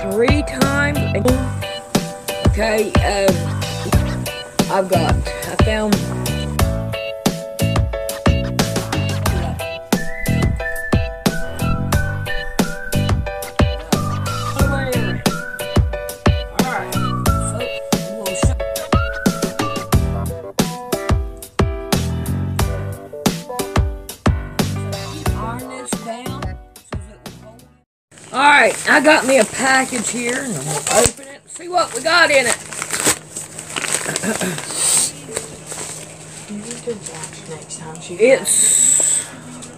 three times. Okay, um, I've got, I found Alright, I got me a package here and I'm gonna open it. See what we got in it. To It's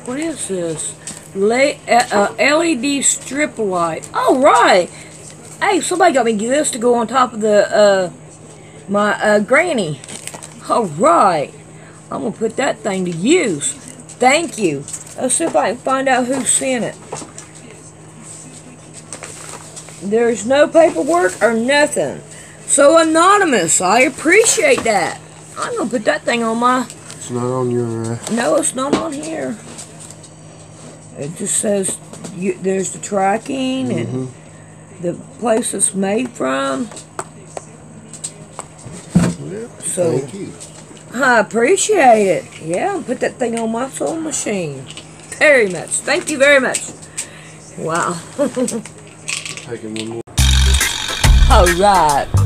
what is this? Le- uh, uh, LED strip light. Oh right. Hey, somebody got me this to go on top of the uh, my uh, granny. All right. I'm gonna put that thing to use. Thank you. Let's see if I can find out who sent it. There's no paperwork or nothing. So anonymous. I appreciate that. I'm gonna put that thing on my It's not on your. Uh, no, it's not on here. It just says you, there's the tracking and the place it's made from. So- thank you. I appreciate it. Yeah, put that thing on my sewing machine. Very much. Thank you very much. Wow. Taking one more. All right.